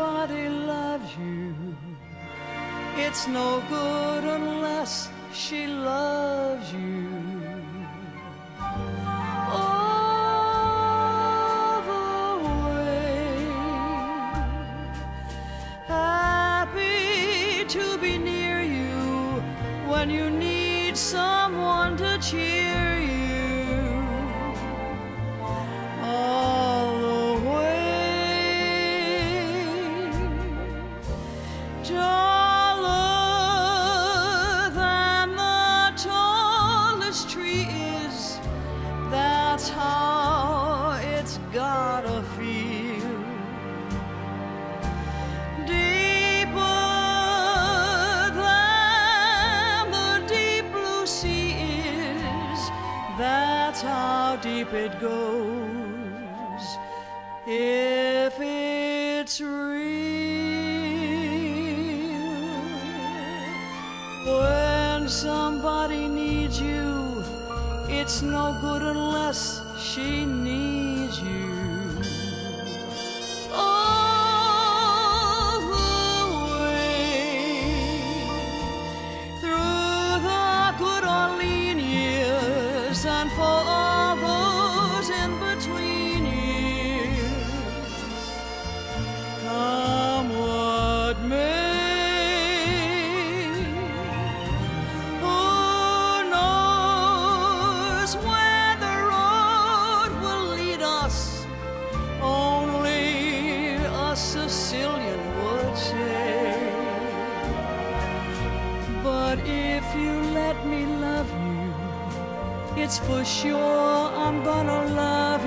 somebody loves you, it's no good unless she loves you. All the way. Happy to be near you when you need someone to cheer you. Gotta feel. Deeper than the deep blue sea is, that's how deep it goes. If it's real. When somebody needs you, it's no good unless she needs you. Me love you, it's for sure I'm gonna love